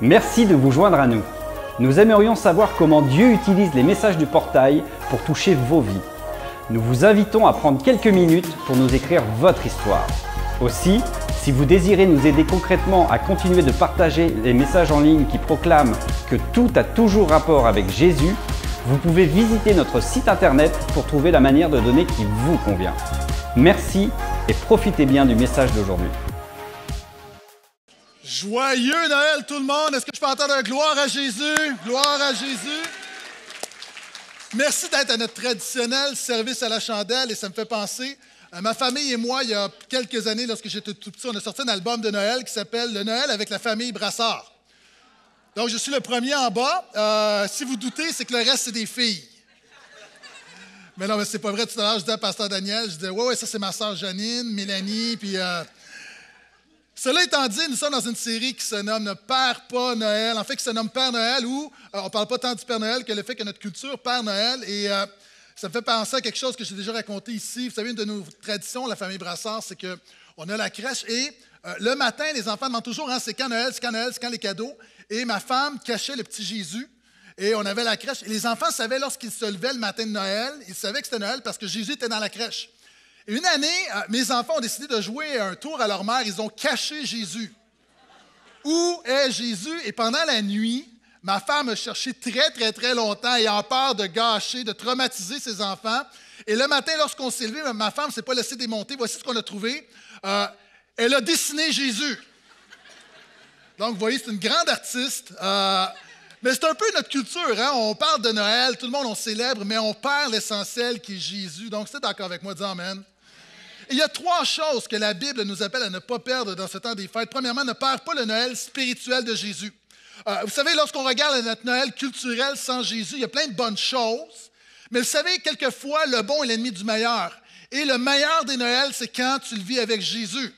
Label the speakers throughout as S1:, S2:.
S1: Merci de vous joindre à nous. Nous aimerions savoir comment Dieu utilise les messages du portail pour toucher vos vies. Nous vous invitons à prendre quelques minutes pour nous écrire votre histoire. Aussi, si vous désirez nous aider concrètement à continuer de partager les messages en ligne qui proclament que tout a toujours rapport avec Jésus, vous pouvez visiter notre site internet pour trouver la manière de donner qui vous convient. Merci et profitez bien du message d'aujourd'hui.
S2: Joyeux Noël tout le monde. Est-ce que je peux entendre un gloire à Jésus? Gloire à Jésus. Merci d'être à notre traditionnel service à la chandelle et ça me fait penser, à ma famille et moi, il y a quelques années, lorsque j'étais tout petit, on a sorti un album de Noël qui s'appelle Le Noël avec la famille Brassard. Donc, je suis le premier en bas. Euh, si vous doutez, c'est que le reste, c'est des filles. Mais non, mais c'est pas vrai. Tout à l'heure, je disais à Pasteur Daniel, je disais, ouais, ouais, ça, c'est ma soeur Janine, Mélanie, puis. Euh, cela étant dit, nous sommes dans une série qui se nomme Ne Père pas Noël. En fait, qui se nomme Père Noël, où euh, on ne parle pas tant du Père Noël que le fait que notre culture Père Noël. Et ça me fait penser à quelque chose que j'ai déjà raconté ici. Vous savez, une de nos traditions, la famille Brassard, c'est qu'on a la crèche et le matin, les enfants demandent toujours hein, c'est quand Noël, c'est quand Noël, c'est quand les cadeaux? Et ma femme cachait le petit Jésus. Et on avait la crèche. Et les enfants savaient lorsqu'ils se levaient le matin de Noël, ils savaient que c'était Noël parce que Jésus était dans la crèche. Une année, euh, mes enfants ont décidé de jouer un tour à leur mère. Ils ont caché Jésus. Où est Jésus? Et pendant la nuit, ma femme a cherché très, très, très longtemps, ayant peur de gâcher, de traumatiser ses enfants. Et le matin, lorsqu'on s'est levé, ma femme ne s'est pas laissée démonter. Voici ce qu'on a trouvé. Euh, elle a dessiné Jésus. Donc, vous voyez, c'est une grande artiste. Euh, mais c'est un peu notre culture. Hein? On parle de Noël, tout le monde on célèbre, mais on perd l'essentiel qui est Jésus. Donc, c'est d'accord avec moi, dis Amen. Il y a trois choses que la Bible nous appelle à ne pas perdre dans ce temps des fêtes. Premièrement, ne perd pas le Noël spirituel de Jésus. Euh, vous savez, lorsqu'on regarde notre Noël culturel sans Jésus, il y a plein de bonnes choses. Mais vous savez, quelquefois, le bon est l'ennemi du meilleur. Et le meilleur des Noëls, c'est quand tu le vis avec Jésus.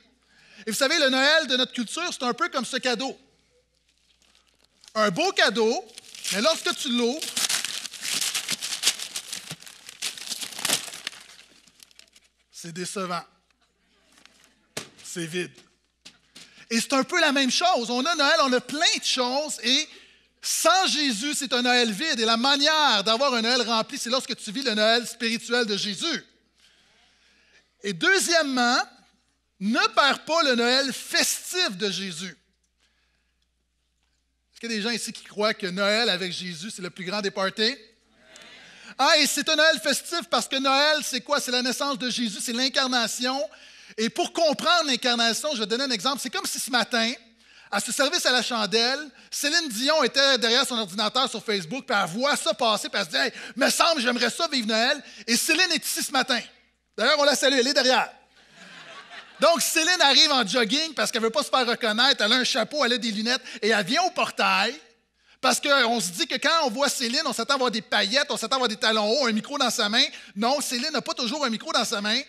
S2: Et vous savez, le Noël de notre culture, c'est un peu comme ce cadeau. Un beau cadeau, mais lorsque tu l'ouvres, c'est décevant. C'est vide. Et c'est un peu la même chose. On a Noël, on a plein de choses et sans Jésus, c'est un Noël vide. Et la manière d'avoir un Noël rempli, c'est lorsque tu vis le Noël spirituel de Jésus. Et deuxièmement, ne perds pas le Noël festif de Jésus. Est-ce qu'il y a des gens ici qui croient que Noël avec Jésus, c'est le plus grand des parties? Ah, et c'est un Noël festif parce que Noël, c'est quoi? C'est la naissance de Jésus, c'est l'incarnation. Et pour comprendre l'incarnation, je vais donner un exemple. C'est comme si ce matin, à ce service à la chandelle, Céline Dion était derrière son ordinateur sur Facebook, puis elle voit ça passer, puis elle se dit Hey, me semble, j'aimerais ça vivre Noël. Et Céline est ici ce matin. D'ailleurs, on la salue, elle est derrière. Donc, Céline arrive en jogging parce qu'elle ne veut pas se faire reconnaître. Elle a un chapeau, elle a des lunettes et elle vient au portail parce qu'on se dit que quand on voit Céline, on s'attend à voir des paillettes, on s'attend à voir des talons hauts, un micro dans sa main. Non, Céline n'a pas toujours un micro dans sa main.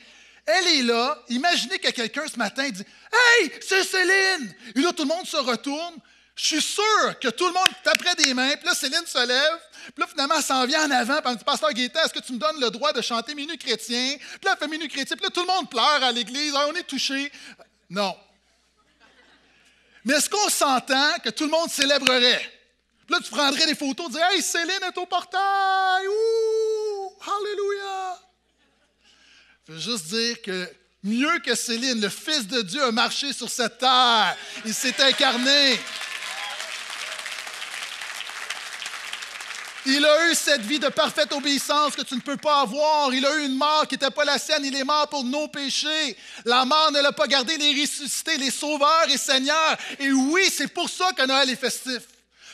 S2: Elle est là. Imaginez que quelqu'un ce matin dit Hey, c'est Céline! Et là, tout le monde se retourne. Je suis sûr que tout le monde taperait des mains. Puis là, Céline se lève. Puis là, finalement, elle s'en vient en avant. Puis elle dit Pasteur Gaétan, est-ce que tu me donnes le droit de chanter Minuit chrétien Puis là, elle fait Minuit chrétien. Puis là, tout le monde pleure à l'église. Ah, on est touché. Non. Mais est-ce qu'on s'entend que tout le monde célébrerait? Là, tu prendrais des photos, tu dirais Hey, Céline est au portail. Ouh, Alléluia. Je veux juste dire que mieux que Céline, le Fils de Dieu a marché sur cette terre. Il s'est incarné. Il a eu cette vie de parfaite obéissance que tu ne peux pas avoir. Il a eu une mort qui n'était pas la sienne. Il est mort pour nos péchés. La mort ne l'a pas gardé. Il est ressuscité. Les sauveurs et seigneurs. Et oui, c'est pour ça que Noël est festif.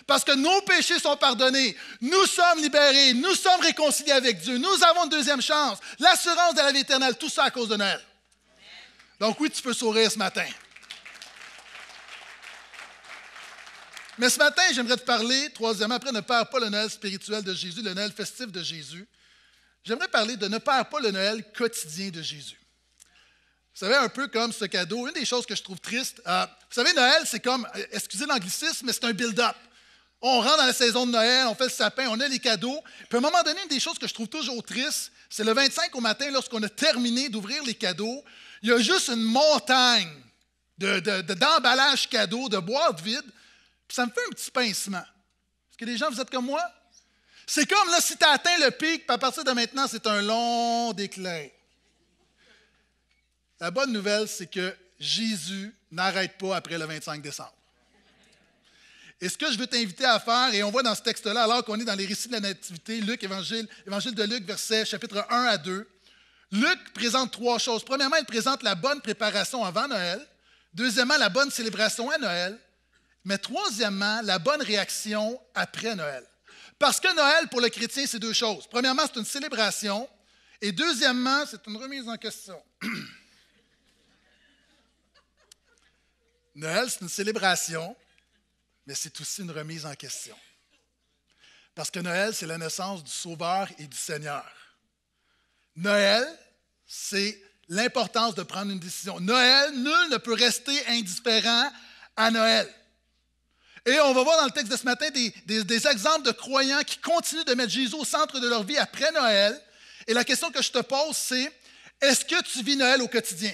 S2: Parce que nos péchés sont pardonnés. Nous sommes libérés. Nous sommes réconciliés avec Dieu. Nous avons une deuxième chance. L'assurance de la vie éternelle. Tout ça à cause de Noël. Donc oui, tu peux sourire ce matin. Mais ce matin, j'aimerais te parler, troisièmement, après ne perds pas le Noël spirituel de Jésus, le Noël festif de Jésus. J'aimerais parler de ne perds pas le Noël quotidien de Jésus. Vous savez, un peu comme ce cadeau, une des choses que je trouve triste, euh, vous savez, Noël, c'est comme, euh, excusez l'anglicisme, mais c'est un build-up. On rentre dans la saison de Noël, on fait le sapin, on a les cadeaux. Puis à un moment donné, une des choses que je trouve toujours triste, c'est le 25 au matin, lorsqu'on a terminé d'ouvrir les cadeaux, il y a juste une montagne d'emballages de, cadeaux, de boîtes vides, Puis ça me fait un petit pincement. Est-ce que les gens, vous êtes comme moi? C'est comme là, si tu as atteint le pic, puis à partir de maintenant, c'est un long déclin. La bonne nouvelle, c'est que Jésus n'arrête pas après le 25 décembre. Et ce que je veux t'inviter à faire, et on voit dans ce texte-là, alors qu'on est dans les récits de la Nativité, Luc, Évangile, Évangile de Luc, verset chapitre 1 à 2, Luc présente trois choses. Premièrement, il présente la bonne préparation avant Noël. Deuxièmement, la bonne célébration à Noël. Mais troisièmement, la bonne réaction après Noël. Parce que Noël, pour le chrétien, c'est deux choses. Premièrement, c'est une célébration. Et deuxièmement, c'est une remise en question. Noël, c'est une célébration, mais c'est aussi une remise en question. Parce que Noël, c'est la naissance du Sauveur et du Seigneur. Noël, c'est l'importance de prendre une décision. Noël, nul ne peut rester indifférent à Noël. Et on va voir dans le texte de ce matin des, exemples de croyants qui continuent de mettre Jésus au centre de leur vie après Noël. Et la question que je te pose, c'est est-ce que tu vis Noël au quotidien?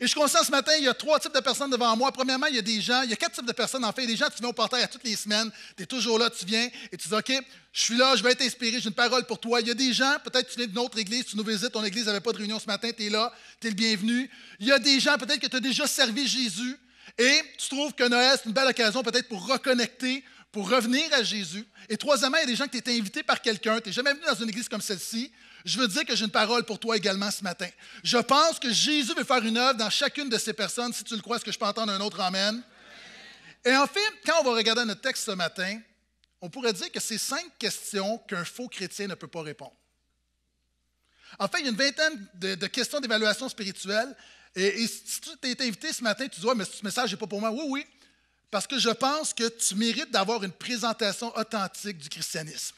S2: Et je constate ce matin, il y a trois types de personnes devant moi. Premièrement, il y a des gens, il y a quatre types de personnes en fait. Il y a des gens, tu viens au portail à toutes les semaines, tu es toujours là, tu viens et tu dis OK, je suis là, je vais être inspiré, j'ai une parole pour toi. Il y a des gens, peut-être tu viens d'une autre église, tu nous visites, ton église n'avait pas de réunion ce matin, tu es là, tu es le bienvenu. Il y a des gens, peut-être que tu as déjà servi Jésus. Et tu trouves que Noël, c'est une belle occasion peut-être pour reconnecter, pour revenir à Jésus. Et troisièmement, il y a des gens qui étaient invités par quelqu'un, tu n'es jamais venu dans une église comme celle-ci. Je veux dire que j'ai une parole pour toi également ce matin. Je pense que Jésus veut faire une œuvre dans chacune de ces personnes. Si tu le crois, est-ce que je peux entendre un autre Amen? Et en fait, quand on va regarder notre texte ce matin, on pourrait dire que c'est cinq questions qu'un faux chrétien ne peut pas répondre. En fait, il y a une vingtaine de questions d'évaluation spirituelle et, si tu t'es invité ce matin, tu dis, ouais, mais ce message n'est pas pour moi. Oui, oui, parce que je pense que tu mérites d'avoir une présentation authentique du christianisme.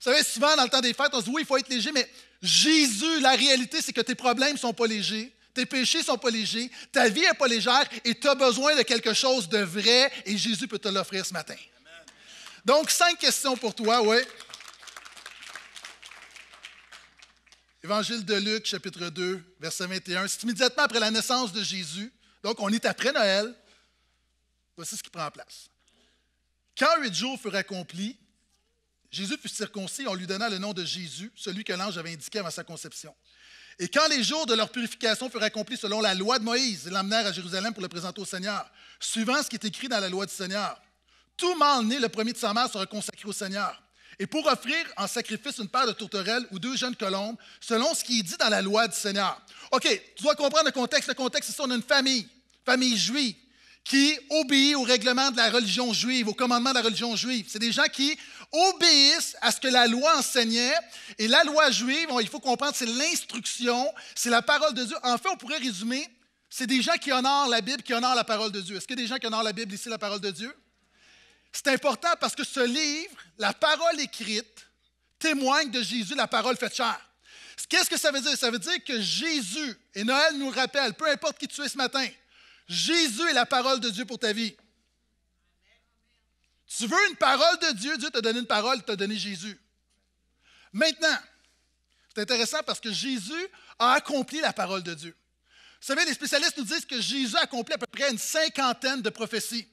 S2: Vous savez, souvent, dans le temps des fêtes, on se dit, oui, il faut être léger, mais Jésus, la réalité, c'est que tes problèmes ne sont pas légers. Tes péchés ne sont pas légers, ta vie n'est pas légère et tu as besoin de quelque chose de vrai et Jésus peut te l'offrir ce matin. Donc, cinq questions pour toi, oui. Évangile de Luc, chapitre 2, verset 21. C'est immédiatement après la naissance de Jésus. Donc, on est après Noël. Voici ce qui prend place. Quand huit jours furent accomplis, Jésus fut circoncis on lui donna le nom de Jésus, celui que l'ange avait indiqué avant sa conception. Et quand les jours de leur purification furent accomplis selon la loi de Moïse, ils l'emmenèrent à Jérusalem pour le présenter au Seigneur, suivant ce qui est écrit dans la loi du Seigneur. Tout mâle né le premier de sa mère sera consacré au Seigneur et pour offrir en sacrifice une paire de tourterelles ou deux jeunes colombes, selon ce qui est dit dans la loi du Seigneur. OK, tu dois comprendre le contexte. Le contexte, c'est on a une famille, famille juive, qui obéit au règlement de la religion juive, au commandement de la religion juive. C'est des gens qui obéissent à ce que la loi enseignait. Et la loi juive, il faut comprendre, c'est l'instruction, c'est la parole de Dieu. En fait, on pourrait résumer, c'est des gens qui honorent la Bible, qui honorent la parole de Dieu. Est-ce qu'il y a des gens qui honorent la Bible ici, la parole de Dieu? C'est important parce que ce livre, la parole écrite, témoigne de Jésus, la parole faite chair. Qu'est-ce que ça veut dire? Ça veut dire que Jésus, et Noël nous rappelle, peu importe qui tu es ce matin, Jésus est la parole de Dieu pour ta vie. Tu veux une parole de Dieu, Dieu t'a donné une parole, t'a donné Jésus. Maintenant, c'est intéressant parce que Jésus a accompli la parole de Dieu. Vous savez, les spécialistes nous disent que Jésus a accompli à peu près une cinquantaine de prophéties.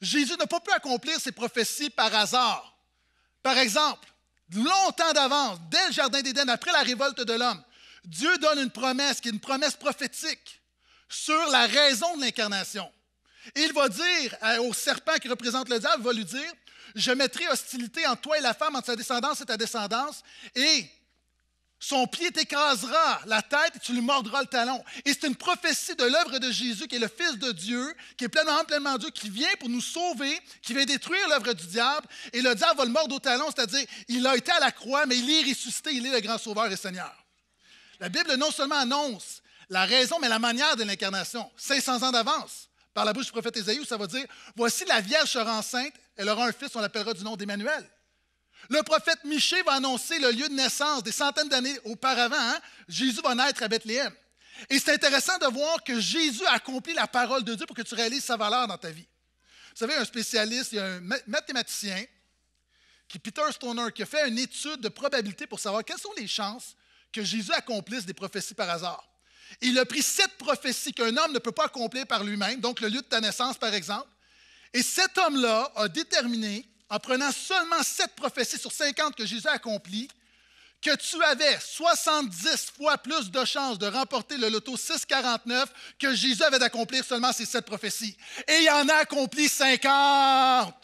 S2: Jésus n'a pas pu accomplir ses prophéties par hasard. Par exemple, longtemps d'avance, dès le Jardin d'Éden, après la révolte de l'homme, Dieu donne une promesse qui est une promesse prophétique sur la raison de l'incarnation. Il va dire au serpent qui représente le diable, va lui dire, je mettrai hostilité entre toi et la femme, entre sa descendance et ta descendance, et son pied t'écrasera la tête et tu lui mordras le talon. Et c'est une prophétie de l'œuvre de Jésus, qui est le Fils de Dieu, qui est pleinement, pleinement Dieu, qui vient pour nous sauver, qui vient détruire l'œuvre du diable. Et le diable va le mordre au talon, c'est-à-dire, il a été à la croix, mais il est ressuscité, il est le grand sauveur et Seigneur. La Bible non seulement annonce la raison, mais la manière de l'incarnation. 500 ans d'avance. Par la bouche du prophète Ésaïe, ça va dire Voici la Vierge sera enceinte, elle aura un fils, on l'appellera du nom d'Emmanuel. Le prophète Michée va annoncer le lieu de naissance des centaines d'années auparavant. Hein? Jésus va naître à Bethléem. Et c'est intéressant de voir que Jésus a accompli la parole de Dieu pour que tu réalises sa valeur dans ta vie. Vous savez, un spécialiste, il y a un mathématicien, qui Peter Stoner, qui a fait une étude de probabilité pour savoir quelles sont les chances que Jésus accomplisse des prophéties par hasard. Il a pris sept prophéties qu'un homme ne peut pas accomplir par lui-même, donc le lieu de ta naissance, par exemple. Et cet homme-là a déterminé, en prenant seulement sept prophéties sur 50 que Jésus a accomplies, que tu avais 70 fois plus de chances de remporter le loto 649 que Jésus avait d'accomplir seulement ces sept prophéties. Et il en a accompli 50.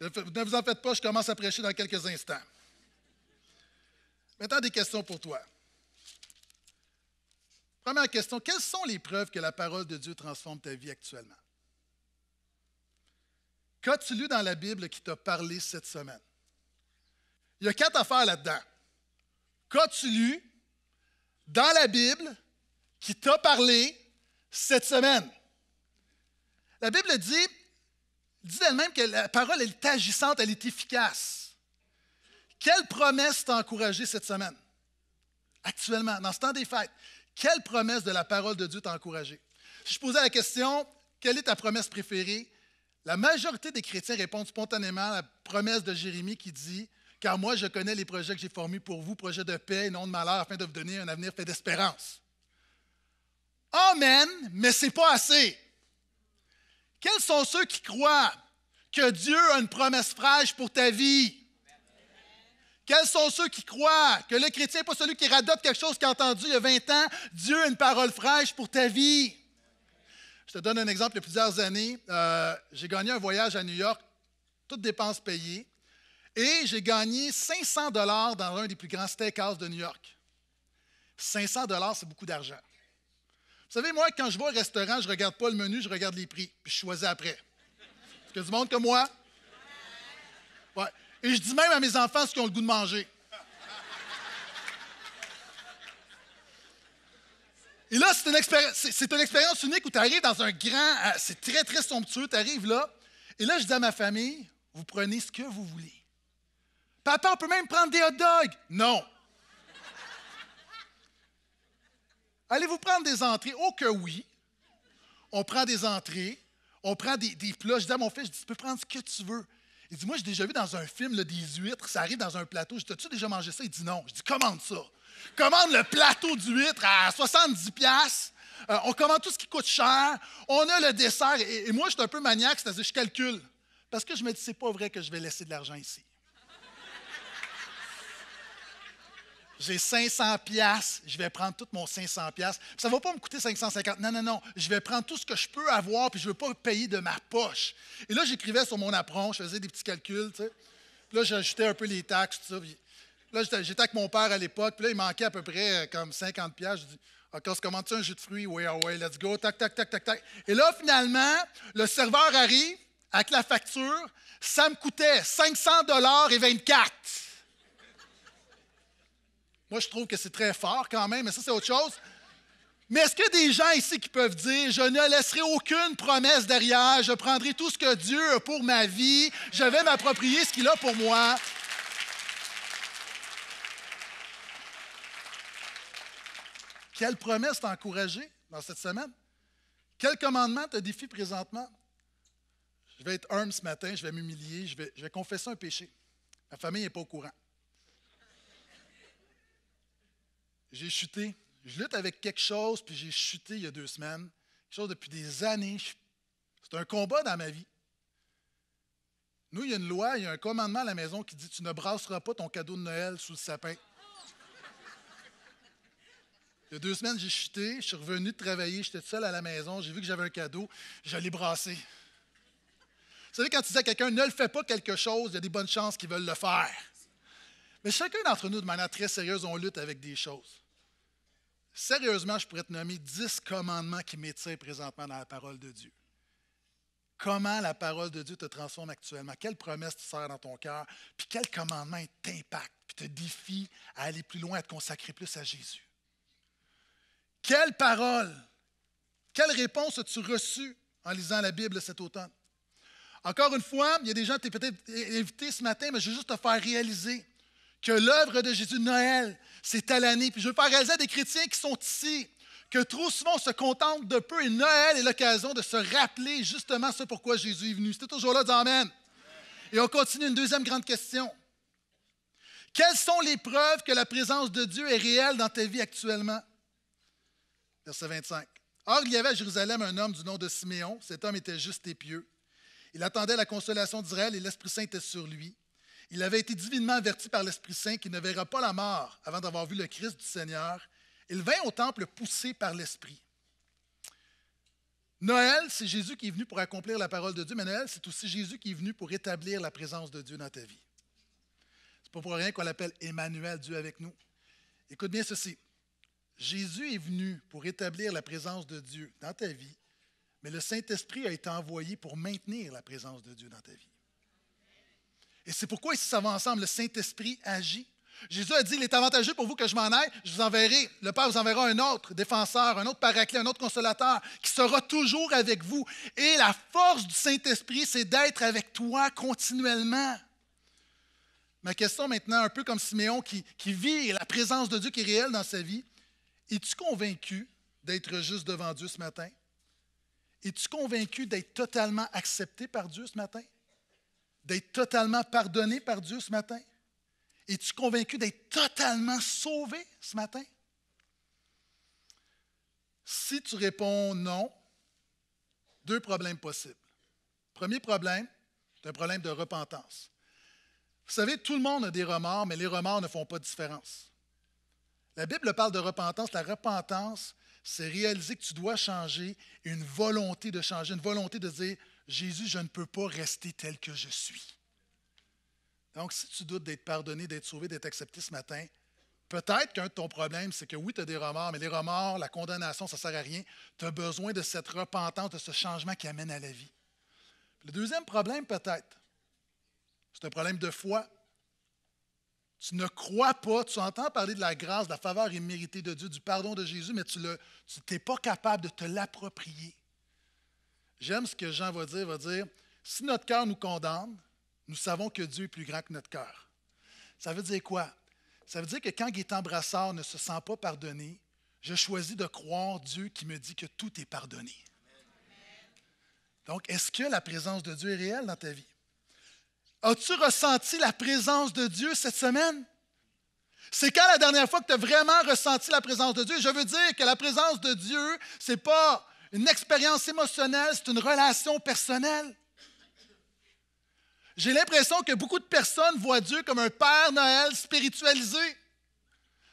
S2: Ne vous en faites pas, je commence à prêcher dans quelques instants. Maintenant, des questions pour toi. Première question, quelles sont les preuves que la parole de Dieu transforme ta vie actuellement? Qu'as-tu lu dans la Bible qui t'a parlé cette semaine? Il y a quatre affaires là-dedans. Qu'as-tu lu dans la Bible qui t'a parlé cette semaine? La Bible dit dit elle-même que la parole est agissante, elle est efficace. Quelle promesse t'a encouragé cette semaine? Actuellement, dans ce temps des fêtes, quelle promesse de la parole de Dieu t'a encouragé? Si je posais la question, quelle est ta promesse préférée? La majorité des chrétiens répondent spontanément à la promesse de Jérémie qui dit Car moi, je connais les projets que j'ai formés pour vous, projets de paix et non de malheur, afin de vous donner un avenir fait d'espérance. Amen, mais ce n'est pas assez. Quels sont ceux qui croient que Dieu a une promesse fraîche pour ta vie? Quels sont ceux qui croient que le chrétien n'est pas celui qui radote quelque chose qu'il a entendu il y a 20 ans? Dieu a une parole fraîche pour ta vie. Je te donne un exemple. Il y a plusieurs années, euh, j'ai gagné un voyage à New York, toutes dépenses payées, et j'ai gagné 500 dollars dans un des plus grands steakhouse de New York. 500 dollars, c'est beaucoup d'argent. Vous savez, moi, quand je vais au restaurant, je ne regarde pas le menu, je regarde les prix, puis je choisis après. Est-ce que du monde comme moi? Ouais. Et je dis même à mes enfants ce qu'ils ont le goût de manger. Et là, c'est une, expérience, unique où tu arrives dans un grand, euh, c'est très, très somptueux, tu arrives là, et là, je dis à ma famille, vous prenez ce que vous voulez. Papa, on peut même prendre des hot dogs. Non. Allez-vous prendre des entrées? Oh que oui. On prend des entrées, on prend des, plats. Je dis à mon fils, je dis, tu peux prendre ce que tu veux. Il dit, moi, j'ai déjà vu dans un film des huîtres, ça arrive dans un plateau. Je dis, as-tu déjà mangé ça? Il dit non. Je dis, commande ça. Commande le plateau d'huîtres à 70 pièces. Euh, on commande tout ce qui coûte cher. On a le dessert. Et, moi, je suis un peu maniaque, c'est-à-dire je calcule. Parce que je me dis, c'est pas vrai que je vais laisser de l'argent ici. J'ai 500 pièces, je vais prendre tout mon 500 pièces. Ça ne va pas me coûter 550. Non, non, non. Je vais prendre tout ce que je peux avoir, puis je ne veux pas payer de ma poche. Et là, j'écrivais sur mon apron, je faisais des petits calculs, tu sais. Puis là, j'ajoutais un peu les taxes, tout ça. là, j'étais avec mon père à l'époque, puis là, il manquait à peu près euh, comme 50 pièces. Je dis, OK, on se commande un jus de fruits? Oui, ah oui, let's go. Tac, tac, tac, tac, tac. Et là, finalement, le serveur arrive avec la facture. Ça me coûtait 500 dollars et 24. Je trouve que c'est très fort quand même, mais ça, c'est autre chose. Mais est-ce qu'il y a des gens ici qui peuvent dire, je ne laisserai aucune promesse derrière, je prendrai tout ce que Dieu a pour ma vie, je vais m'approprier ce qu'il a pour moi? Quelle promesse t'a encouragé dans cette semaine? Quel commandement te défie présentement? Je vais être humble ce matin, je vais m'humilier, je vais confesser un péché. Ma famille n'est pas au courant. J'ai chuté. Je lutte avec quelque chose, puis j'ai chuté il y a deux semaines. Quelque chose depuis des années. C'est un combat dans ma vie. Nous, il y a une loi, il y a un commandement à la maison qui dit Tu ne brasseras pas ton cadeau de Noël sous le sapin. Il y a deux semaines, j'ai chuté, je suis revenu de travailler, j'étais seul à la maison, j'ai vu que j'avais un cadeau, je l'ai brassé. Vous savez, quand tu dis à quelqu'un ne le fais pas quelque chose, il y a des bonnes chances qu'ils veulent le faire. Mais chacun d'entre nous, de manière très sérieuse, on lutte avec des choses. Sérieusement, je pourrais te nommer dix commandements qui m'étirent présentement dans la parole de Dieu. Comment la parole de Dieu te transforme actuellement? Quelle promesse tu sers dans ton cœur? Puis quel commandement t'impacte, puis te défie à aller plus loin, à te consacrer plus à Jésus? Quelle parole? Quelle réponse as-tu reçue en lisant la Bible cet automne? Encore une fois, il y a des gens qui étaient peut-être invités ce matin, mais je veux juste te faire réaliser que l'œuvre de Jésus de Noël, c'est à l'année. Puis je veux faire réaliser à des chrétiens qui sont ici que trop souvent on se contente de peu et Noël est l'occasion de se rappeler justement ce pourquoi Jésus est venu. C'était toujours là, dis Amen. Et on continue une deuxième grande question. Quelles sont les preuves que la présence de Dieu est réelle dans ta vie actuellement? Verset 25. Or, il y avait à Jérusalem un homme du nom de Siméon. Cet homme était juste et pieux. Il attendait la consolation d'Israël et l'Esprit Saint était sur lui. Il avait été divinement averti par l'Esprit Saint qu'il ne verra pas la mort avant d'avoir vu le Christ du Seigneur. Il vint au temple poussé par l'Esprit. Noël, c'est Jésus qui est venu pour accomplir la parole de Dieu, mais Noël, c'est aussi Jésus qui est venu pour établir la présence de Dieu dans ta vie. C'est pas pour rien qu'on l'appelle Emmanuel, Dieu avec nous. Écoute bien ceci. Jésus est venu pour établir la présence de Dieu dans ta vie, mais le Saint-Esprit a été envoyé pour maintenir la présence de Dieu dans ta vie. Et c'est pourquoi ici, ça va ensemble, le Saint-Esprit agit. Jésus a dit, il est avantageux pour vous que je m'en aille, je vous enverrai, le Père vous enverra un autre défenseur, un autre paraclet, un autre consolateur qui sera toujours avec vous. Et la force du Saint-Esprit, c'est d'être avec toi continuellement. Ma question maintenant, un peu comme Siméon qui, qui vit la présence de Dieu qui est réelle dans sa vie, es-tu convaincu d'être juste devant Dieu ce matin? Es-tu convaincu d'être totalement accepté par Dieu ce matin? D'être totalement pardonné par Dieu ce matin? Es-tu convaincu d'être totalement sauvé ce matin? Si tu réponds non, deux problèmes possibles. Premier problème, c'est un problème de repentance. Vous savez, tout le monde a des remords, mais les remords ne font pas de différence. La Bible parle de repentance. La repentance, c'est réaliser que tu dois changer, une volonté de changer, une volonté de dire, Jésus, je ne peux pas rester tel que je suis. Donc, si tu doutes d'être pardonné, d'être sauvé, d'être accepté ce matin, peut-être qu'un de ton problème, c'est que oui, tu as des remords, mais les remords, la condamnation, ça ne sert à rien. Tu as besoin de cette repentance, de ce changement qui amène à la vie. Le deuxième problème, peut-être, c'est un problème de foi. Tu ne crois pas, tu entends parler de la grâce, de la faveur imméritée de Dieu, du pardon de Jésus, mais tu n'es pas capable de te l'approprier. J'aime ce que Jean va dire, va dire, si notre cœur nous condamne, nous savons que Dieu est plus grand que notre cœur. Ça veut dire quoi? Ça veut dire que quand Gaétan Brassard ne se sent pas pardonné, je choisis de croire Dieu qui me dit que tout est pardonné. Donc, est-ce que la présence de Dieu est réelle dans ta vie? As-tu ressenti la présence de Dieu cette semaine? C'est quand la dernière fois que tu as vraiment ressenti la présence de Dieu? Je veux dire que la présence de Dieu, ce n'est pas une expérience émotionnelle, c'est une relation personnelle. J'ai l'impression que beaucoup de personnes voient Dieu comme un Père Noël spiritualisé.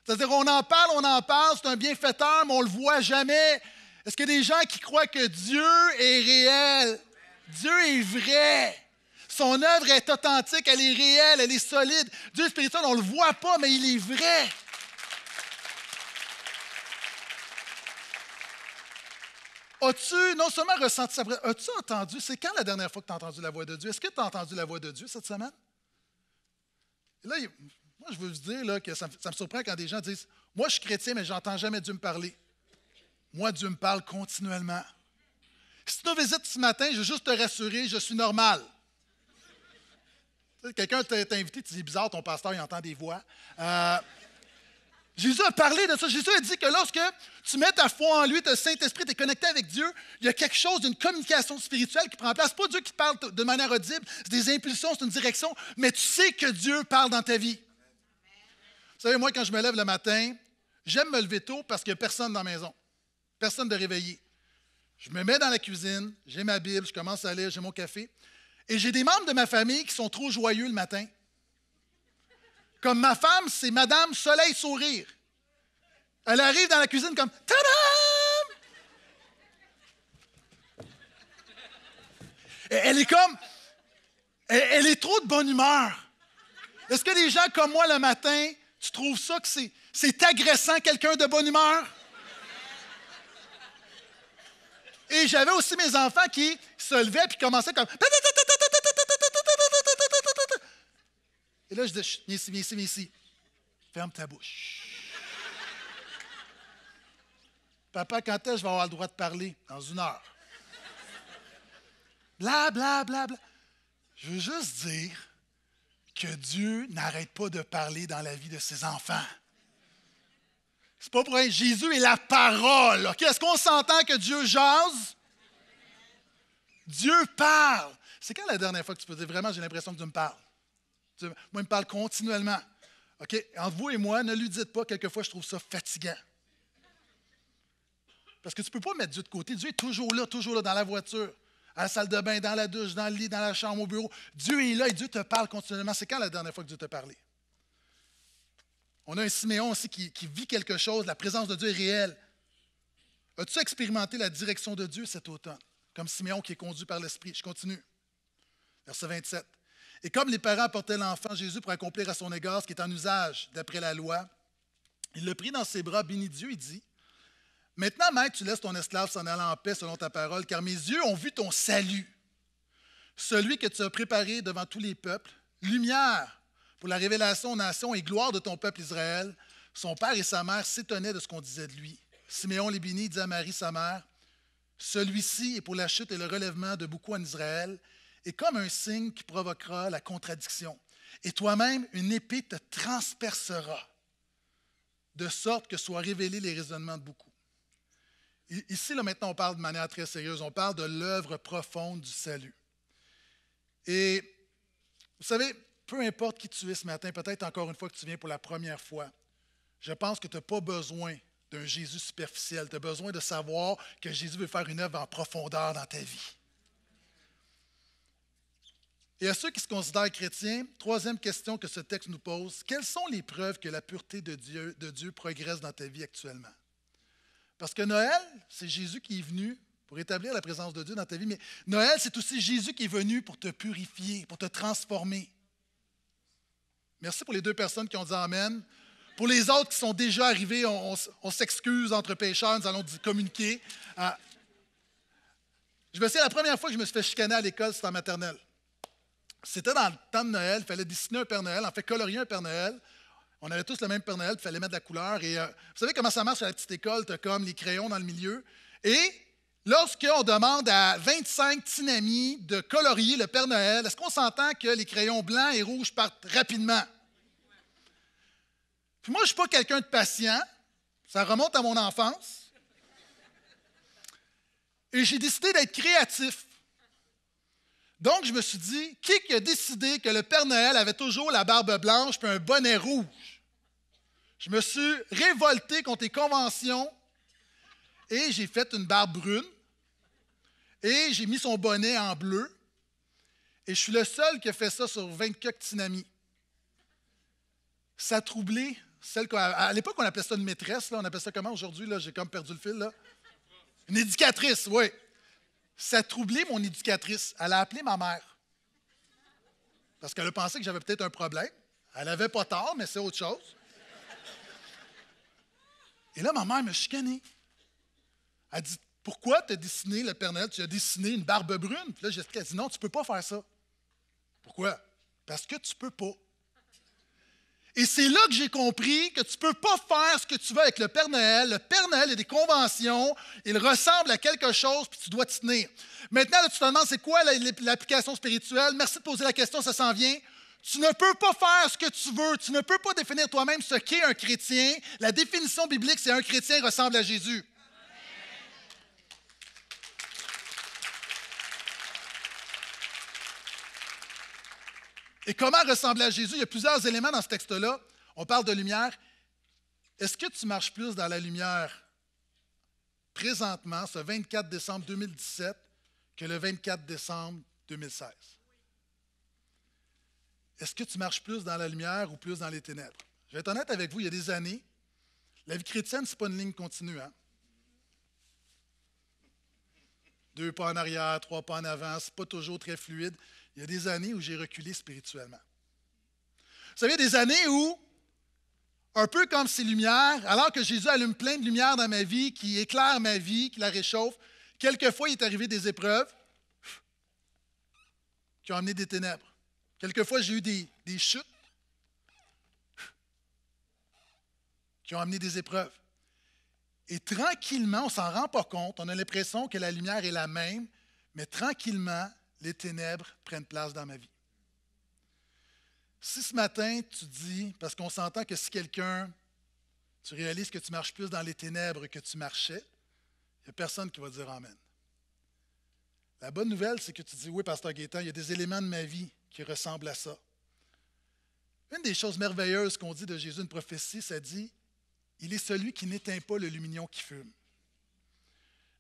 S2: C'est-à-dire, on en parle, on en parle, c'est un bienfaiteur, mais on ne le voit jamais. Est-ce qu'il y a des gens qui croient que Dieu est réel? Dieu est vrai. Son œuvre est authentique, elle est réelle, elle est solide. Dieu spirituel, on ne le voit pas, mais il est vrai. As-tu non seulement ressenti sa présence, as-tu entendu, c'est quand la dernière fois que tu as entendu la voix de Dieu? Est-ce que tu as entendu la voix de Dieu cette semaine? Et là, moi, je veux vous dire là, que ça, me surprend quand des gens disent Moi, je suis chrétien, mais j'entends jamais Dieu me parler. Moi, Dieu me parle continuellement. Si tu nous visites ce matin, je veux juste te rassurer, je suis normal. Quelqu'un t'a invité, tu dis bizarre, ton pasteur, il entend des voix. Euh, Jésus a parlé de ça. Jésus a dit que lorsque tu mets ta foi en lui, le Saint-Esprit, tu es connecté avec Dieu, il y a quelque chose d'une communication spirituelle qui prend place. Ce pas Dieu qui parle de manière audible, c'est des impulsions, c'est une direction, mais tu sais que Dieu parle dans ta vie. Vous savez, moi, quand je me lève le matin, j'aime me lever tôt parce qu'il n'y a personne dans la maison, personne de réveillé. Je me mets dans la cuisine, j'ai ma Bible, je commence à lire, j'ai mon café. Et j'ai des membres de ma famille qui sont trop joyeux le matin. Comme ma femme, c'est Madame Soleil Sourire. Elle arrive dans la cuisine comme Tadam! Elle est comme. Elle, est trop de bonne humeur. Est-ce que les gens comme moi le matin, tu trouves ça que c'est, agressant quelqu'un de bonne humeur? Et j'avais aussi mes enfants qui se levaient et commençaient comme. Et là, je dis, viens ici, viens ici, viens ici. Ferme ta bouche. Papa, quand est-ce que je vais avoir le droit de parler? Dans une heure. Bla, bla, bla, bla. Je veux juste dire que Dieu n'arrête pas de parler dans la vie de ses enfants. C'est pas pour rien. Jésus est la parole. Est-ce qu'on s'entend que Dieu jase? Dieu parle. C'est quand la dernière fois que tu peux dire vraiment, j'ai l'impression que Dieu me parle? Moi, il me parle continuellement. OK? Entre vous et moi, ne lui dites pas, quelquefois, je trouve ça fatigant. Parce que tu ne peux pas mettre Dieu de côté. Dieu est toujours là, toujours là, dans la voiture, à la salle de bain, dans la douche, dans le lit, dans la chambre, au bureau. Dieu est là et Dieu te parle continuellement. C'est quand la dernière fois que Dieu t'a parlé? On a un Siméon aussi qui, qui, vit quelque chose, la présence de Dieu est réelle. As-tu expérimenté la direction de Dieu cet automne? Comme Siméon qui est conduit par l'Esprit. Je continue. Verset 27. Et comme les parents portaient l'enfant Jésus pour accomplir à son égard ce qui est en usage d'après la loi, il le prit dans ses bras, bénit Dieu et dit Maintenant, maître, tu laisses ton esclave s'en aller en paix selon ta parole, car mes yeux ont vu ton salut, celui que tu as préparé devant tous les peuples, lumière pour la révélation aux nations et gloire de ton peuple Israël. Son père et sa mère s'étonnaient de ce qu'on disait de lui. Siméon les bénit, dit à Marie, sa mère Celui-ci est pour la chute et le relèvement de beaucoup en Israël, et comme un signe qui provoquera la contradiction. Et toi-même, une épée te transpercera, de sorte que soient révélés les raisonnements de beaucoup. Ici, là, maintenant, on parle de manière très sérieuse. On parle de l'œuvre profonde du salut. Et vous savez, peu importe qui tu es ce matin, peut-être encore une fois que tu viens pour la première fois, je pense que tu n'as pas besoin d'un Jésus superficiel. Tu as besoin de savoir que Jésus veut faire une œuvre en profondeur dans ta vie. Et à ceux qui se considèrent chrétiens, troisième question que ce texte nous pose, quelles sont les preuves que la pureté de Dieu, progresse dans ta vie actuellement? Parce que Noël, c'est Jésus qui est venu pour établir la présence de Dieu dans ta vie, mais Noël, c'est aussi Jésus qui est venu pour te purifier, pour te transformer. Merci pour les deux personnes qui ont dit Amen. Pour les autres qui sont déjà arrivés, on, s'excuse entre pécheurs, nous allons communiquer. Ah. je me souviens, la première fois que je me suis fait chicaner à l'école, c'était en maternelle. C'était dans le temps de Noël, il fallait dessiner un Père Noël, en fait colorier un Père Noël. On avait tous le même Père Noël, il fallait mettre de la couleur. Euh, vous savez comment ça marche à la petite école? Tu as comme les crayons dans le milieu. Et lorsqu'on demande à 25 petits de colorier le Père Noël, est-ce qu'on s'entend que les crayons blancs et rouges partent rapidement? Puis moi, je ne suis pas quelqu'un de patient. Ça remonte à mon enfance. Et j'ai décidé d'être créatif. Donc, je me suis dit, qui a décidé que le Père Noël avait toujours la barbe blanche et un bonnet rouge? Je me suis révolté contre les conventions et j'ai fait une barbe brune et j'ai mis son bonnet en bleu. Et je suis le seul qui a fait ça sur 24 petits Ça a troublé celle À l'époque, on appelait ça une maîtresse. On appelle ça comment aujourd'hui? J'ai comme perdu le fil. Là. Une éducatrice, oui ça a troublé mon éducatrice. Elle a appelé ma mère. Parce qu'elle a pensé que j'avais peut-être un problème. Elle n'avait pas tort, mais c'est autre chose. Et là, ma mère me chicanait. Elle dit Pourquoi tu as dessiné le Père Noël? Tu as dessiné une barbe brune. Puis là, j'ai dit Non, tu ne peux pas faire ça. Pourquoi? Parce que tu ne peux pas. Et c'est là que j'ai compris que tu ne peux pas faire ce que tu veux avec le Père Noël. Le Père Noël a des conventions, il ressemble à quelque chose, puis tu dois t'y tenir. Maintenant, tu te demandes, c'est quoi l'application spirituelle? Merci de poser la question, ça s'en vient. Tu ne peux pas faire ce que tu veux. Tu ne peux pas définir toi-même ce qu'est un chrétien. La définition biblique, c'est un chrétien ressemble à Jésus. Et comment ressembler à Jésus? Il y a plusieurs éléments dans ce texte-là. On parle de lumière. Est-ce que tu marches plus dans la lumière présentement, ce 24 décembre 2017, que le 24 décembre 2016? Est-ce que tu marches plus dans la lumière ou plus dans les ténèbres? Je vais être honnête avec vous, il y a des années, la vie chrétienne, ce n'est pas une ligne continue. Hein? Deux pas en arrière, trois pas en avant, ce n'est pas toujours très fluide il y a des années où j'ai reculé spirituellement. Vous savez, des années où, un peu comme ces lumières, alors que Jésus allume plein de lumières dans ma vie, qui éclaire ma vie, qui la réchauffe, quelquefois il est arrivé des épreuves qui ont amené des ténèbres. Quelquefois j'ai eu des, des chutes qui ont amené des épreuves. Et tranquillement, on ne s'en rend pas compte, on a l'impression que la lumière est la même, mais tranquillement, les ténèbres prennent place dans ma vie. Si ce matin, tu dis, parce qu'on s'entend que si quelqu'un, tu réalises que tu marches plus dans les ténèbres que tu marchais, il n'y a personne qui va dire Amen. La bonne nouvelle, c'est que tu dis, oui, Pasteur Gaétan, il y a des éléments de ma vie qui ressemblent à ça. Une des choses merveilleuses qu'on dit de Jésus, une prophétie, ça dit, il est celui qui n'éteint pas le lumignon qui fume.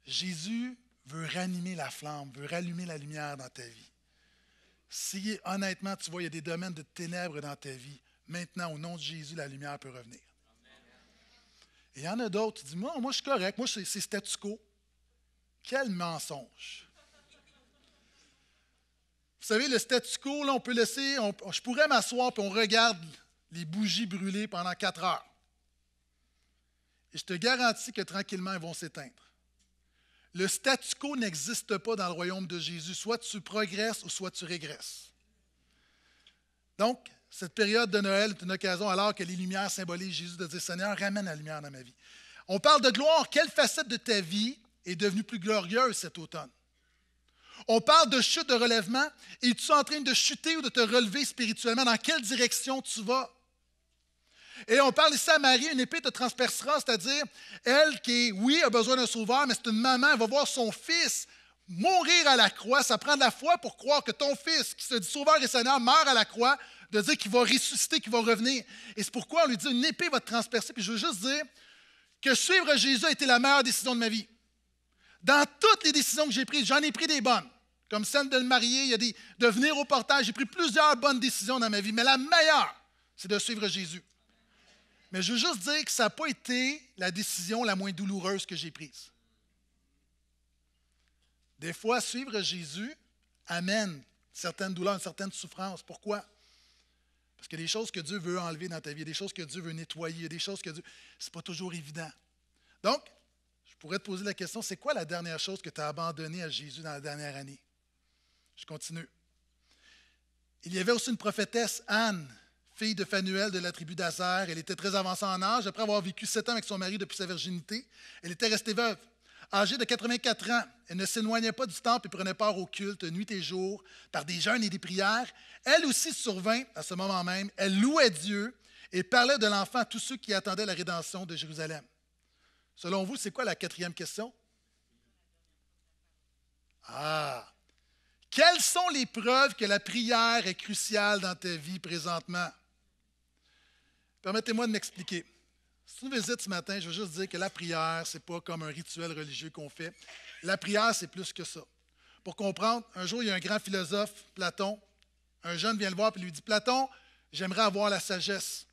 S2: Jésus veut ranimer la flamme, veut rallumer la lumière dans ta vie. Si honnêtement, tu vois, il y a des domaines de ténèbres dans ta vie, maintenant, au nom de Jésus, la lumière peut revenir. Et il y en a d'autres, tu dis, moi, moi, je suis correct, moi, c'est statu quo. Quel mensonge! Vous savez, le statu quo, là, on peut laisser, je pourrais m'asseoir et on regarde les bougies brûler pendant quatre heures. Et je te garantis que tranquillement, elles vont s'éteindre. Le statu quo n'existe pas dans le royaume de Jésus. Soit tu progresses ou soit tu régresses. Donc, cette période de Noël est une occasion, alors que les lumières symbolisent Jésus, de dire Seigneur, ramène la lumière dans ma vie. On parle de gloire. Quelle facette de ta vie est devenue plus glorieuse cet automne? On parle de chute, de relèvement. Es-tu en train de chuter ou de te relever spirituellement? Dans quelle direction tu vas? Et on parle ici à Marie, une épée te transpercera, c'est-à-dire elle qui, oui, a besoin d'un sauveur, mais c'est une maman, elle va voir son fils mourir à la croix. Ça prend de la foi pour croire que ton fils, qui se dit sauveur et seigneur, meurt à la croix, de dire qu'il va ressusciter, qu'il va revenir. Et c'est pourquoi on lui dit une épée va te transpercer. Puis je veux juste dire que suivre Jésus a été la meilleure décision de ma vie. Dans toutes les décisions que j'ai prises, j'en ai pris des bonnes comme celle de le marier, il y a des, de venir au portage. J'ai pris plusieurs bonnes décisions dans ma vie, mais la meilleure, c'est de suivre Jésus. Mais je veux juste dire que ça n'a pas été la décision la moins douloureuse que j'ai prise. Des fois, suivre Jésus amène certaines douleurs, une certaine souffrance. Pourquoi? Parce a des choses que Dieu veut enlever dans ta vie, des choses que Dieu veut nettoyer, des choses que Dieu. Ce n'est pas toujours évident. Donc, je pourrais te poser la question c'est quoi la dernière chose que tu as abandonnée à Jésus dans la dernière année? Je continue. Il y avait aussi une prophétesse, Anne, fille de Phanuel de la tribu d'Azer. Elle était très avancée en âge. Après avoir vécu sept ans avec son mari depuis sa virginité, elle était restée veuve. Âgée de 84 ans, elle ne s'éloignait pas du temple et prenait part au culte nuit et jour par des jeûnes et des prières. Elle aussi survint à ce moment même. Elle louait Dieu et parlait de l'enfant à tous ceux qui attendaient la rédemption de Jérusalem. Selon vous, c'est quoi la quatrième question? Ah, quelles sont les preuves que la prière est cruciale dans ta vie présentement? Permettez-moi de m'expliquer. Si tu nous visites ce matin, je veux juste dire que la prière, ce n'est pas comme un rituel religieux qu'on fait. La prière, c'est plus que ça. Pour comprendre, un jour, il y a un grand philosophe, Platon. Un jeune vient le voir et lui dit Platon, j'aimerais avoir la sagesse.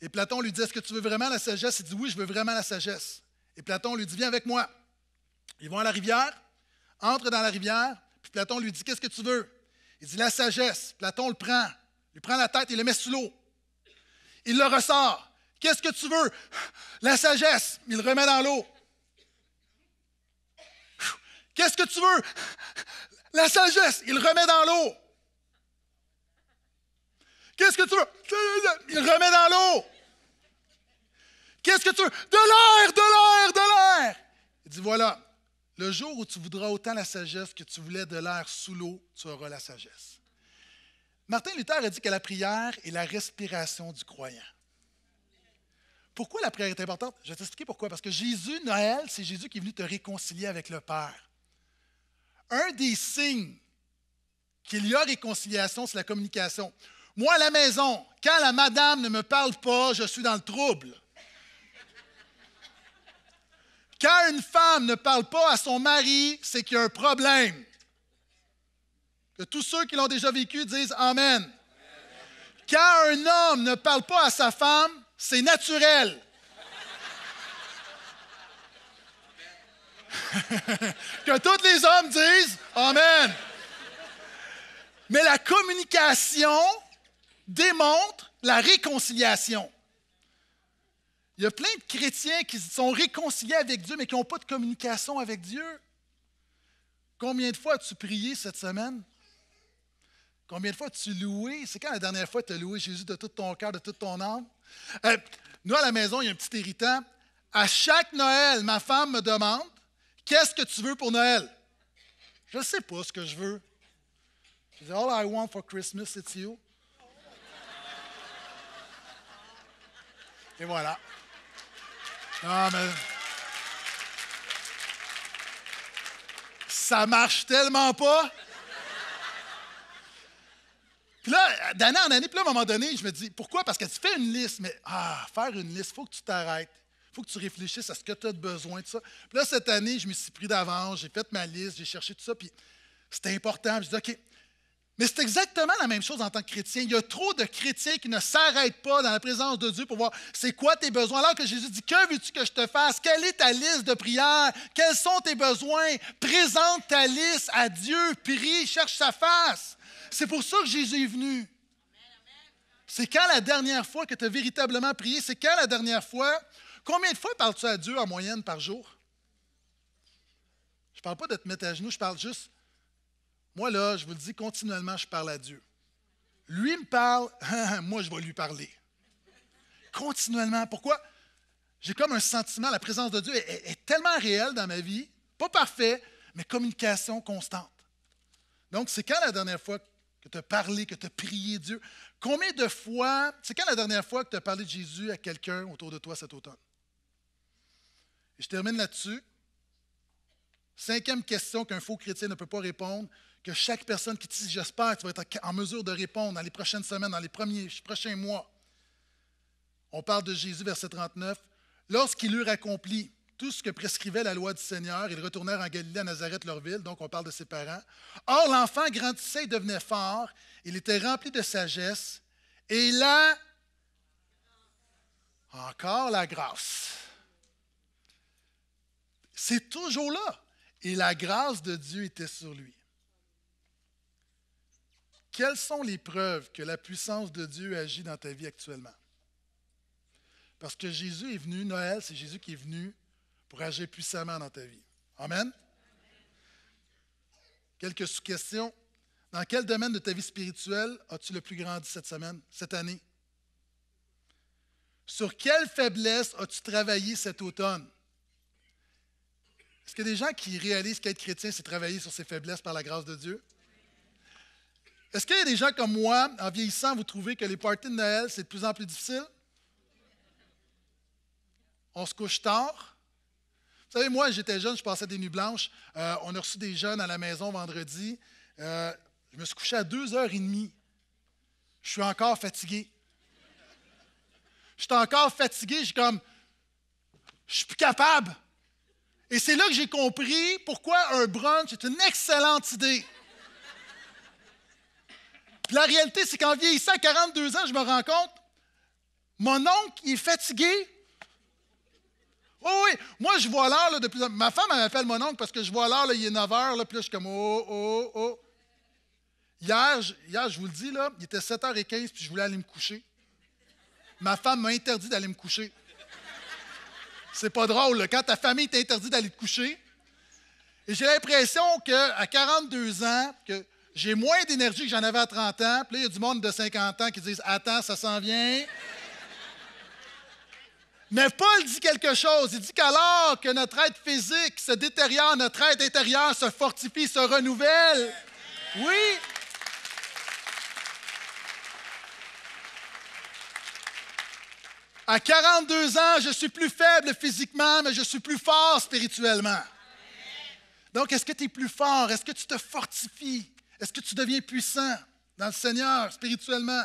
S2: Et Platon lui dit Est-ce que tu veux vraiment la sagesse? Il dit Oui, je veux vraiment la sagesse. Et Platon lui dit Viens avec moi. Ils vont à la rivière, entrent dans la rivière, Platon lui dit Qu'est-ce que tu veux? Il dit La sagesse. Platon le prend, lui prend la tête et le met sous l'eau. Il le ressort. Qu'est-ce que tu veux? La sagesse. Il le remet dans l'eau. Qu'est-ce que tu veux? La sagesse. Il le remet dans l'eau. Qu'est-ce que tu veux? Il le remet dans l'eau. Qu'est-ce que tu veux? De l'air, de l'air, de l'air. Il dit voilà, le jour où tu voudras autant la sagesse que tu voulais de l'air sous l'eau, tu auras la sagesse. Martin Luther a dit que la prière est la respiration du croyant. Pourquoi la prière est importante? Je vais t'expliquer pourquoi. Parce que Jésus, Noël, c'est Jésus qui est venu te réconcilier avec le Père. Un des signes qu'il y a réconciliation, c'est la communication. Moi, à la maison, quand la madame ne me parle pas, je suis dans le trouble. Quand une femme ne parle pas à son mari, c'est qu'il y a un problème. Que tous ceux qui l'ont déjà vécu disent Amen. Quand un homme ne parle pas à sa femme, c'est naturel. que tous les hommes disent Amen. Mais la communication démontre la réconciliation. Il y a plein de chrétiens qui sont réconciliés avec Dieu, mais qui n'ont pas de communication avec Dieu. Combien de fois as-tu prié cette semaine? Combien de fois as-tu loué? C'est quand la dernière fois tu as loué Jésus de tout ton cœur, de toute ton âme? Euh, nous, à la maison, il y a un petit irritant. À chaque Noël, ma femme me demande Qu'est-ce que tu veux pour Noël? Je ne sais pas ce que je veux. Je dis All I want for Christmas, it's you. Et voilà. Ça marche tellement pas. Puis là, d'année en année, puis là, à un moment donné, je me dis, pourquoi? Parce que tu fais une liste, mais ah, faire une liste, il faut que tu t'arrêtes. Il faut que tu réfléchisses à ce que tu as besoin de ça. Puis là, cette année, je me suis pris d'avance, j'ai fait ma liste, j'ai cherché tout ça, puis c'était important. Je dis, OK. Mais c'est exactement la même chose en tant que chrétien. Il y a trop de chrétiens qui ne s'arrêtent pas dans la présence de Dieu pour voir c'est quoi tes besoins. Alors que Jésus dit Que veux-tu que je te fasse? Quelle est ta liste de prières? Quels sont tes besoins? Présente ta liste à Dieu, prie, cherche sa face. C'est pour ça que Jésus est venu. C'est quand la dernière fois que tu as véritablement prié? C'est quand la dernière fois? Combien de fois parles-tu à Dieu en moyenne par jour? Je ne parle pas de te mettre à genoux, je parle juste. Moi, là, je vous le dis continuellement, je parle à Dieu. Lui me parle, moi, je vais lui parler. Continuellement. Pourquoi? J'ai comme un sentiment, la présence de Dieu est, est tellement réelle dans ma vie, pas parfait, mais communication constante. Donc, c'est quand la dernière fois que tu as parlé, que tu as prié Dieu. Combien de fois, c'est quand la dernière fois que tu as parlé de Jésus à quelqu'un autour de toi cet automne? Et je termine là-dessus. Cinquième question qu'un faux chrétien ne peut pas répondre, que chaque personne qui dit, j'espère que tu vas être en mesure de répondre dans les prochaines semaines, dans les premiers, prochains mois. On parle de Jésus, verset 39. Lorsqu'il eut accompli tout ce que prescrivait la loi du Seigneur. Ils retournèrent en Galilée, à Nazareth, leur ville, donc on parle de ses parents. Or, l'enfant grandissait et devenait fort. Il était rempli de sagesse. Et là, encore la grâce. C'est toujours là. Et la grâce de Dieu était sur lui. Quelles sont les preuves que la puissance de Dieu agit dans ta vie actuellement? Parce que Jésus est venu, Noël, c'est Jésus qui est venu pour agir puissamment dans ta vie. Amen. Quelques sous-questions. Dans quel domaine de ta vie spirituelle as-tu le plus grandi cette semaine, cette année? Sur quelle faiblesse as-tu travaillé cet automne? Est-ce qu'il y a des gens qui réalisent qu'être chrétien, c'est travailler sur ses faiblesses par la grâce de Dieu? Est-ce qu'il y a des gens comme moi, en vieillissant, vous trouvez que les parties de Noël, c'est de plus en plus difficile? On se couche tard? Vous savez, moi, j'étais jeune, je passais des nuits blanches. Euh, on a reçu des jeunes à la maison vendredi. Euh, je me suis couché à 2h30. Je suis encore fatigué. Je suis encore fatigué. Je suis comme, je suis plus capable. Et c'est là que j'ai compris pourquoi un brunch est une excellente idée. Puis la réalité, c'est qu'en vieillissant à 42 ans, je me rends compte, mon oncle, il est fatigué, Oh oui, moi je vois l'heure depuis. Ma femme elle m'appelle mon oncle parce que je vois l'heure, il est 9 h, puis là je suis comme oh, oh, oh. Hier, hier, je vous le dis, là, il était 7h15 puis je voulais aller me coucher. Ma femme m'a interdit d'aller me coucher. C'est pas drôle, quand ta famille t'interdit d'aller te coucher. Et j'ai l'impression qu'à 42 ans, que j'ai moins d'énergie que j'en avais à 30 ans. Puis là, il y a du monde de 50 ans qui disent Attends, ça s'en vient. Mais Paul dit quelque chose. Il dit qu'alors que notre être physique se détériore, notre être intérieur se fortifie, se renouvelle. Oui. À 42 ans, je suis plus faible physiquement, mais je suis plus fort spirituellement. Donc, est-ce que tu es plus fort? Est-ce que tu te fortifies? Est-ce que tu deviens puissant dans le Seigneur spirituellement?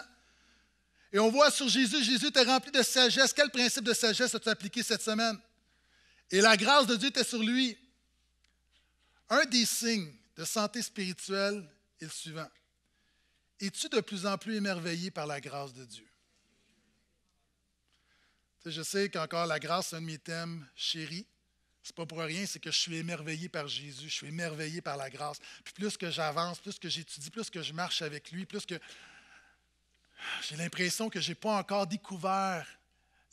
S2: Et on voit sur Jésus, Jésus était rempli de sagesse. Quel principe de sagesse as-tu appliqué cette semaine? Et la grâce de Dieu était sur lui. Un des signes de santé spirituelle est le suivant. Es-tu de plus en plus émerveillé par la grâce de Dieu? je sais qu'encore la grâce, c'est un de mes thèmes chéris. C'est pas pour rien, c'est que je suis émerveillé par Jésus, je suis émerveillé par la grâce. Puis plus que j'avance, plus que j'étudie, plus que je marche avec lui, plus que j'ai l'impression que je n'ai pas encore découvert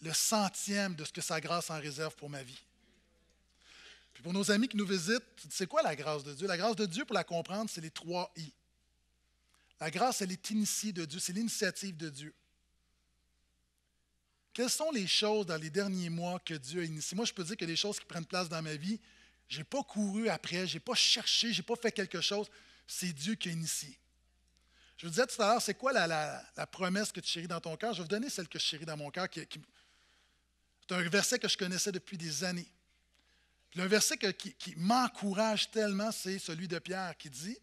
S2: le centième de ce que sa grâce en réserve pour ma vie. Puis pour nos amis qui nous visitent, c'est quoi la grâce de Dieu? La grâce de Dieu, pour la comprendre, c'est les trois I. La grâce, elle est initiée de Dieu, c'est l'initiative de Dieu. Quelles sont les choses dans les derniers mois que Dieu a initiées? Moi, je peux dire que les choses qui prennent place dans ma vie, je n'ai pas couru après, je n'ai pas cherché, je n'ai pas fait quelque chose. C'est Dieu qui a initié. Je vous disais tout à l'heure, c'est quoi la, promesse que tu chéris dans ton cœur? Je vais vous donner celle que je chéris dans mon cœur. c'est un verset que je connaissais depuis des années. Le verset qui, qui m'encourage tellement, c'est celui de Pierre qui dit,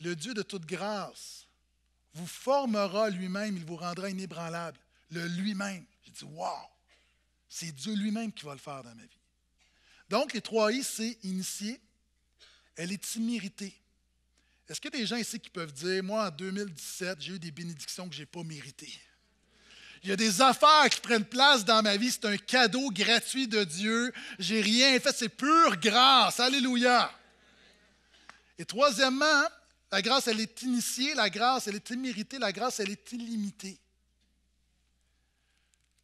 S2: Le Dieu de toute grâce vous formera lui-même, il vous rendra inébranlable. Le lui-même. J'ai dit, wow, c'est Dieu lui-même qui va le faire dans ma vie. Donc, les trois I, c'est initier, elle est imméritée. Est-ce qu'il y a des gens ici qui peuvent dire, moi, en 2017, j'ai eu des bénédictions que je n'ai pas méritées? Il y a des affaires qui prennent place dans ma vie. C'est un cadeau gratuit de Dieu. J'ai rien fait. C'est pure grâce. Alléluia. Et troisièmement, la grâce, elle est initiée. La grâce, elle est imméritée. La grâce, elle est illimitée.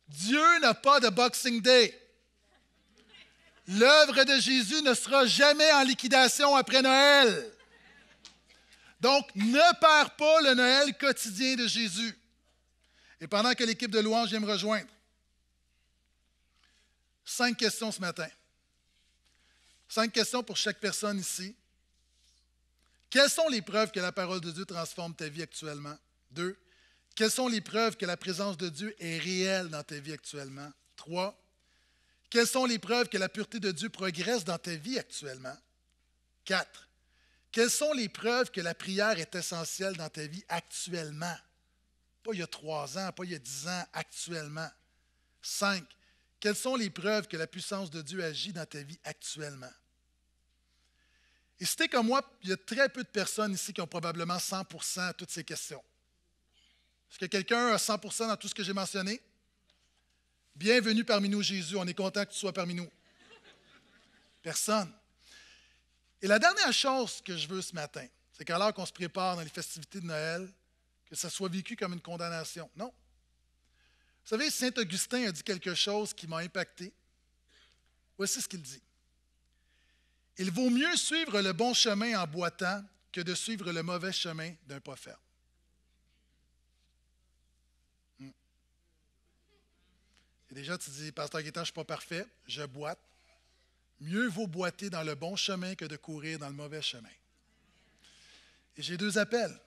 S2: Dieu n'a pas de Boxing Day. L'œuvre de Jésus ne sera jamais en liquidation après Noël. Donc, ne perds pas le Noël quotidien de Jésus. Et pendant que l'équipe de louange vient me rejoindre, cinq questions ce matin. Cinq questions pour chaque personne ici. Quelles sont les preuves que la parole de Dieu transforme ta vie actuellement? Deux. Quelles sont les preuves que la présence de Dieu est réelle dans ta vie actuellement? Trois. Quelles sont les preuves que la pureté de Dieu progresse dans ta vie actuellement? Quatre. Quelles sont les preuves que la prière est essentielle dans ta vie actuellement? Pas il y a trois ans, pas il y a dix ans, actuellement. Cinq, quelles sont les preuves que la puissance de Dieu agit dans ta vie actuellement? Et si comme moi, il y a très peu de personnes ici qui ont probablement 100% à toutes ces questions. Est-ce que quelqu'un a 100% dans tout ce que j'ai mentionné? Bienvenue parmi nous, Jésus. On est content que tu sois parmi nous. Personne. Et la dernière chose que je veux ce matin, c'est qu'alors qu'on se prépare dans les festivités de Noël, que ça soit vécu comme une condamnation. Non. Vous savez, Saint Augustin a dit quelque chose qui m'a impacté. Voici ce qu'il dit. Il vaut mieux suivre le bon chemin en boitant que de suivre le mauvais chemin d'un pas ferme. Hmm. Et déjà, tu dis, Pasteur Guétan, je ne suis pas parfait, je boite. Mieux vaut boiter dans le bon chemin que de courir dans le mauvais chemin. Et j'ai deux appels.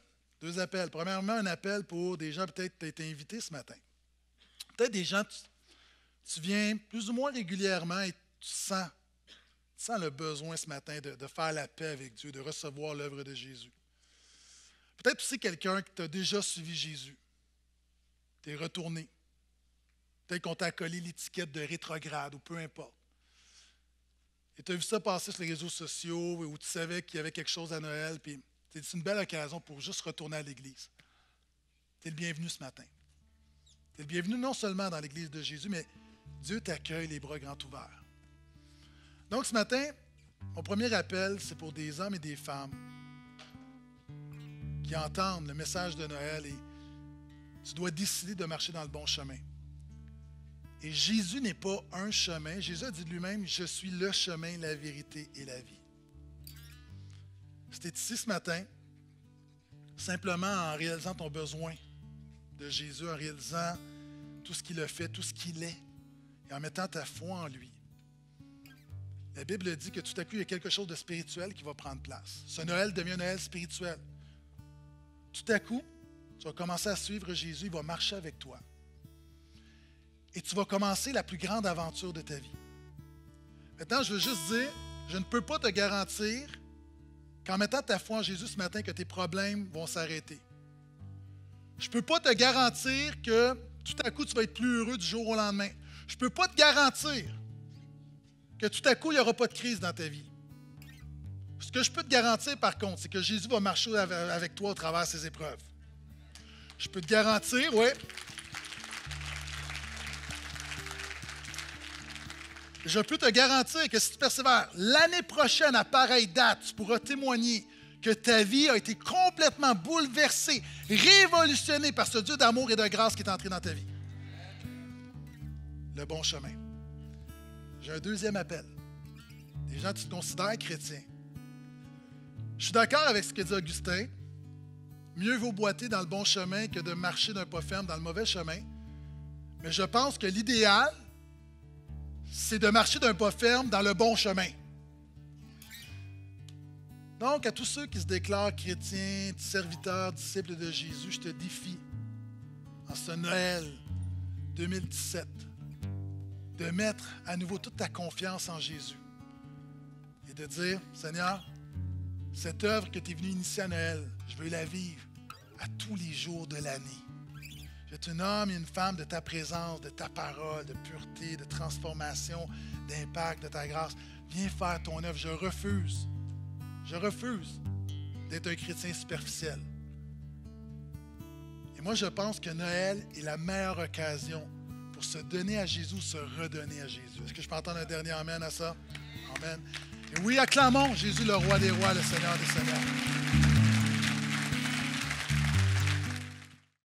S2: Deux appels. Premièrement, un appel pour des gens peut-être qui été invités ce matin. Peut-être des gens, tu, viens plus ou moins régulièrement et tu sens, sens le besoin ce matin de, de faire la paix avec Dieu, de recevoir l'œuvre de Jésus. Peut-être aussi quelqu'un qui t'a déjà suivi Jésus. Tu es retourné. Peut-être qu'on t'a collé l'étiquette de rétrograde ou peu importe. Et tu as vu ça passer sur les réseaux sociaux où tu savais qu'il y avait quelque chose à Noël, puis c'est une belle occasion pour juste retourner à l'Église. Tu es le bienvenu ce matin. Tu es le bienvenu non seulement dans l'Église de Jésus, mais Dieu t'accueille les bras grands ouverts. Donc ce matin, mon premier appel, c'est pour des hommes et des femmes qui entendent le message de Noël et tu dois décider de marcher dans le bon chemin. Et Jésus n'est pas un chemin. Jésus a dit de lui-même, je suis le chemin, la vérité et la vie. C'était ici ce matin, simplement en réalisant ton besoin de Jésus, en réalisant tout ce qu'il a fait, tout ce qu'il est, et en mettant ta foi en lui. La Bible dit que tout à coup, il y a quelque chose de spirituel qui va prendre place. Ce Noël devient un Noël spirituel. Tout à coup, tu vas commencer à suivre Jésus, il va marcher avec toi. Et tu vas commencer la plus grande aventure de ta vie. Maintenant, je veux juste dire, je ne peux pas te garantir qu'en mettant ta foi en Jésus ce matin, que tes problèmes vont s'arrêter. Je ne peux pas te garantir que tout à coup, tu vas être plus heureux du jour au lendemain. Je ne peux pas te garantir que tout à coup, il n'y aura pas de crise dans ta vie. Ce que je peux te garantir, par contre, c'est que Jésus va marcher avec toi au travers de ces épreuves. Je peux te garantir, oui, Je peux te garantir que si tu persévères, l'année prochaine, à pareille date, tu pourras témoigner que ta vie a été complètement bouleversée, révolutionnée par ce Dieu d'amour et de grâce qui est entré dans ta vie. Le bon chemin. J'ai un deuxième appel. Des gens qui te considèrent chrétien. Je suis d'accord avec ce que dit Augustin. Mieux vaut boiter dans le bon chemin que de marcher d'un pas ferme dans le mauvais chemin. Mais je pense que l'idéal, c'est de marcher d'un pas ferme dans le bon chemin. Donc, à tous ceux qui se déclarent chrétiens, serviteurs, disciples de Jésus, je te défie, en ce Noël 2017, de mettre à nouveau toute ta confiance en Jésus. et de dire, Seigneur, cette œuvre que tu es venu initier à Noël, je veux la vivre à tous les jours de l'année. Un homme et une femme de ta présence, de ta parole, de pureté, de transformation, d'impact, de ta grâce. Viens faire ton œuvre. Je refuse. Je refuse d'être un chrétien superficiel. Et moi, je pense que Noël est la meilleure occasion pour se donner à Jésus, se redonner à Jésus. Est-ce que je peux entendre un dernier Amen à ça? Amen. Et oui, acclamons Jésus, le roi des rois, le Seigneur des seigneurs.